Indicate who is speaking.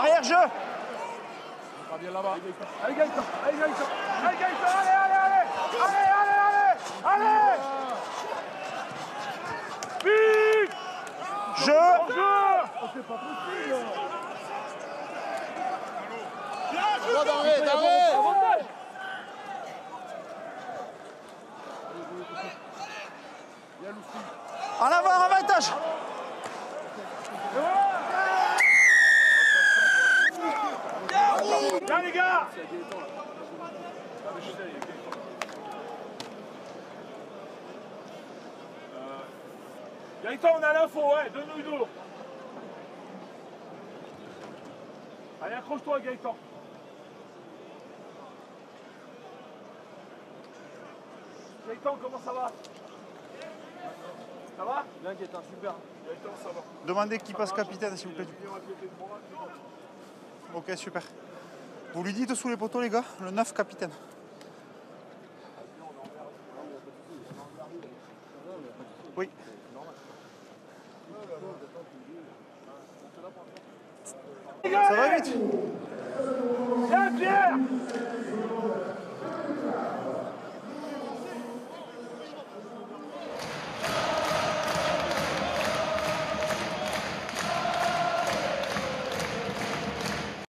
Speaker 1: Arrière jeu
Speaker 2: Pas bien là-bas. Allez allez allez allez, allez, allez, allez, allez, allez, allez
Speaker 1: Jeu
Speaker 2: C'est pas possible
Speaker 3: Droit d'arrêt, d'arrêt
Speaker 1: En avant, avantage
Speaker 2: Viens les gars Gaëtan, on a l'info, ouais, donne-nous une eau. Allez, accroche-toi, Gaëtan. Gaëtan, comment ça va? Ça va?
Speaker 3: Bien Gaëtan, super.
Speaker 2: Gaëtan, ça va.
Speaker 1: Demandez qui passe capitaine, s'il vous plaît. Ok, super. Vous lui dites sous les poteaux, les gars, le 9 capitaine. Oui. Ça va vite?